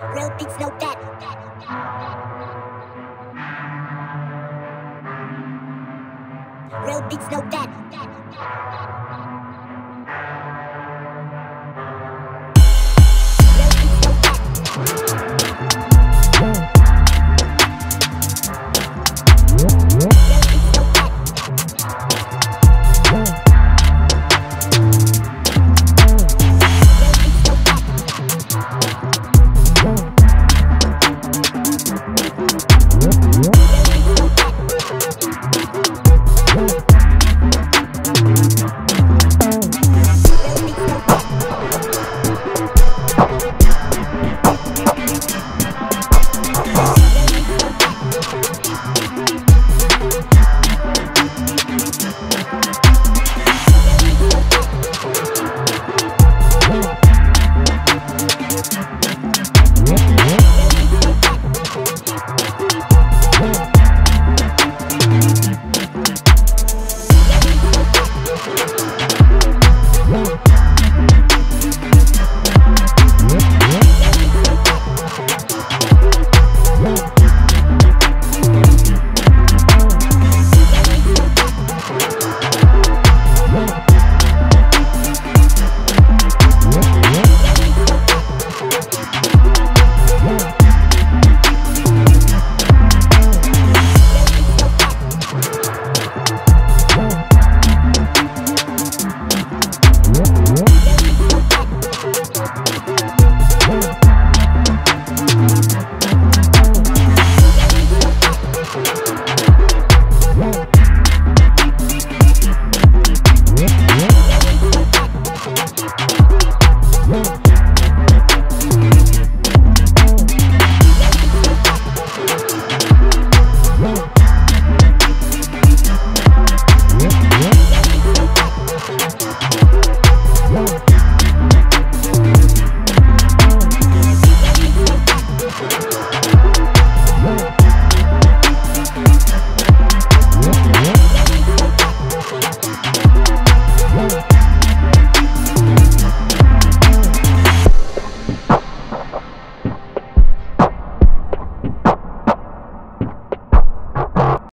Real beats know that. Real beats know that. Woo!